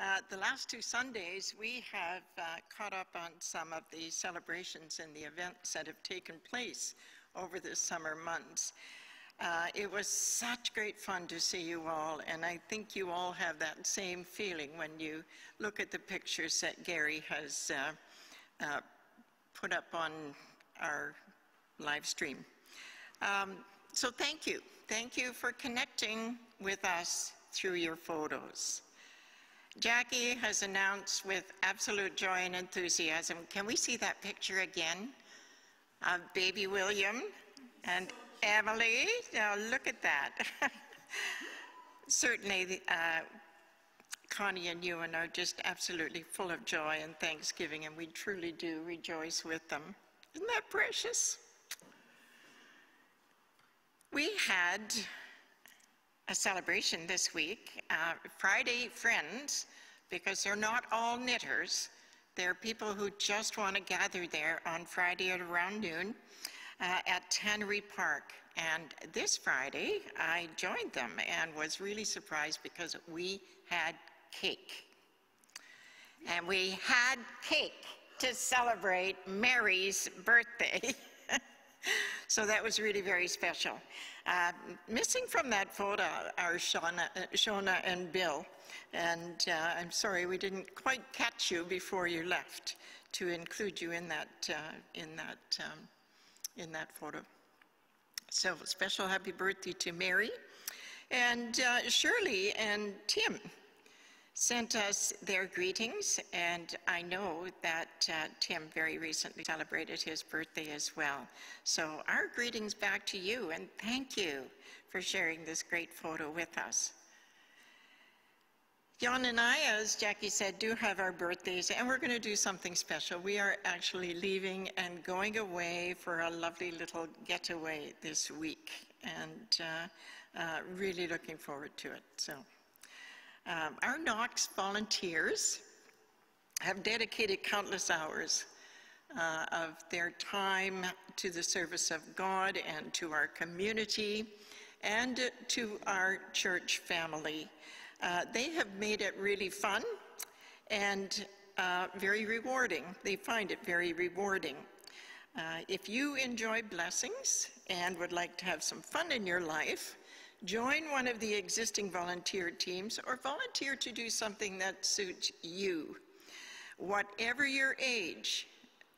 Uh, the last two Sundays, we have uh, caught up on some of the celebrations and the events that have taken place over the summer months. Uh, it was such great fun to see you all, and I think you all have that same feeling when you look at the pictures that Gary has uh, uh, put up on our live stream. Um, so thank you. Thank you for connecting with us through your photos. Jackie has announced with absolute joy and enthusiasm, can we see that picture again of baby William and Emily? Now look at that. Certainly, uh, Connie and Ewan are just absolutely full of joy and thanksgiving, and we truly do rejoice with them. Isn't that precious? We had a celebration this week, uh, Friday Friends, because they're not all knitters. They're people who just want to gather there on Friday at around noon uh, at Tannery Park. And this Friday, I joined them and was really surprised because we had cake. And we had cake to celebrate Mary's birthday. so that was really very special. Uh, missing from that photo are Shauna, Shona and Bill. And uh, I'm sorry we didn't quite catch you before you left to include you in that, uh, in that, um, in that photo. So special happy birthday to Mary. And uh, Shirley and Tim sent us their greetings, and I know that uh, Tim very recently celebrated his birthday as well. So our greetings back to you, and thank you for sharing this great photo with us. Jan and I, as Jackie said, do have our birthdays, and we're going to do something special. We are actually leaving and going away for a lovely little getaway this week, and uh, uh, really looking forward to it. So, um, our Knox volunteers have dedicated countless hours uh, of their time to the service of God and to our community and to our church family. Uh, they have made it really fun and uh, very rewarding. They find it very rewarding. Uh, if you enjoy blessings and would like to have some fun in your life, join one of the existing volunteer teams or volunteer to do something that suits you. Whatever your age,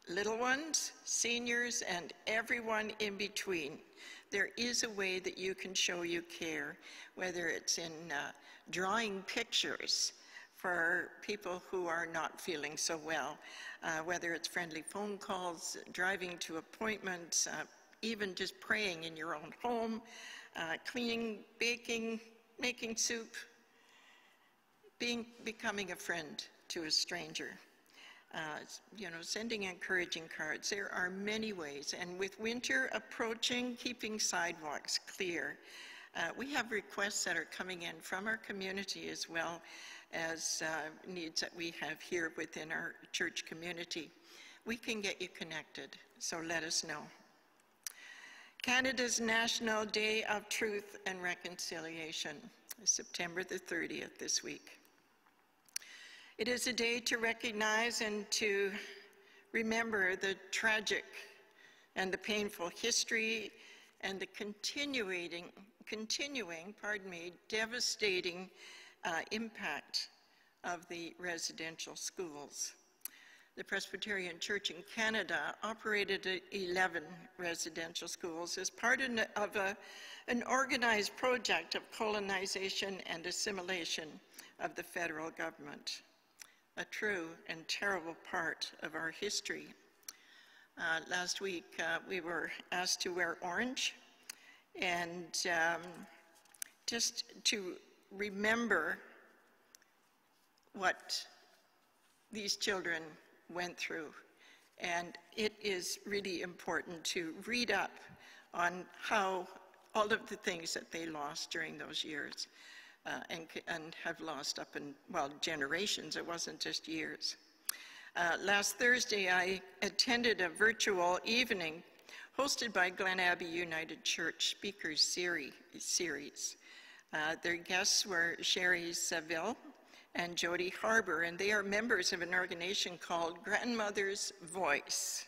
little ones, seniors, and everyone in between, there is a way that you can show you care, whether it's in uh, drawing pictures for people who are not feeling so well, uh, whether it's friendly phone calls, driving to appointments, uh, even just praying in your own home, uh, cleaning, baking, making soup, being, becoming a friend to a stranger. Uh, you know, sending encouraging cards. There are many ways, and with winter approaching, keeping sidewalks clear, uh, we have requests that are coming in from our community as well as uh, needs that we have here within our church community. We can get you connected, so let us know. Canada's National Day of Truth and Reconciliation is September the 30th this week. It is a day to recognize and to remember the tragic and the painful history and the continuing continuing, pardon me, devastating uh, impact of the residential schools. The Presbyterian Church in Canada operated 11 residential schools as part of a, an organized project of colonization and assimilation of the federal government, a true and terrible part of our history. Uh, last week, uh, we were asked to wear orange and um, just to remember what these children went through. And it is really important to read up on how all of the things that they lost during those years uh, and, and, have lost up in, well, generations. It wasn't just years. Uh, last Thursday, I attended a virtual evening hosted by Glen Abbey United Church Speakers Series. Uh, their guests were Sherry Saevil and Jody Harbour, and they are members of an organization called Grandmother's Voice.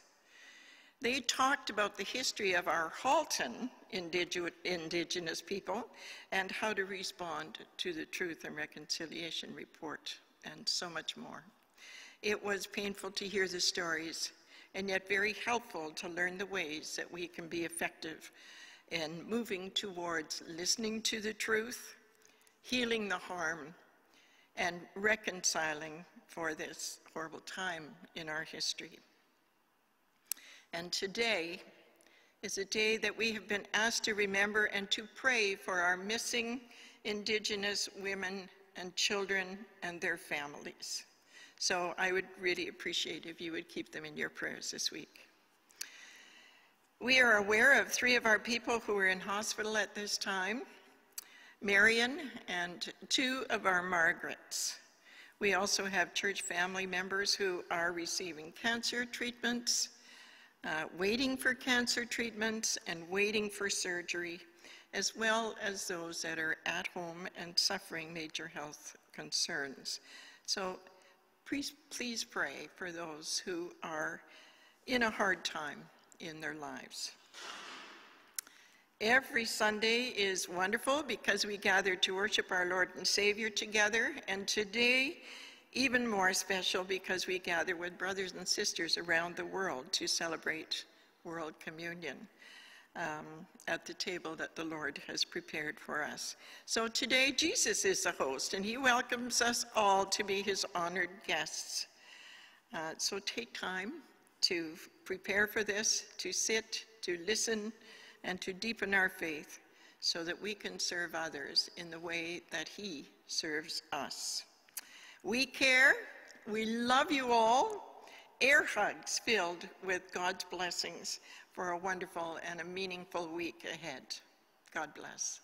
They talked about the history of our Halton indigenous people and how to respond to the Truth and Reconciliation Report, and so much more. It was painful to hear the stories, and yet very helpful to learn the ways that we can be effective in moving towards listening to the truth, healing the harm, and reconciling for this horrible time in our history. And today is a day that we have been asked to remember and to pray for our missing Indigenous women and children and their families. So I would really appreciate if you would keep them in your prayers this week. We are aware of three of our people who are in hospital at this time, Marion and two of our Margarets. We also have church family members who are receiving cancer treatments, uh, waiting for cancer treatments, and waiting for surgery, as well as those that are at home and suffering major health concerns. So please, please pray for those who are in a hard time in their lives. Every Sunday is wonderful because we gather to worship our Lord and Savior together, and today, even more special because we gather with brothers and sisters around the world to celebrate World Communion um, at the table that the Lord has prepared for us. So today, Jesus is the host, and he welcomes us all to be his honored guests. Uh, so take time to prepare for this, to sit, to listen, and to deepen our faith so that we can serve others in the way that he serves us. We care, we love you all. Air hugs filled with God's blessings for a wonderful and a meaningful week ahead. God bless.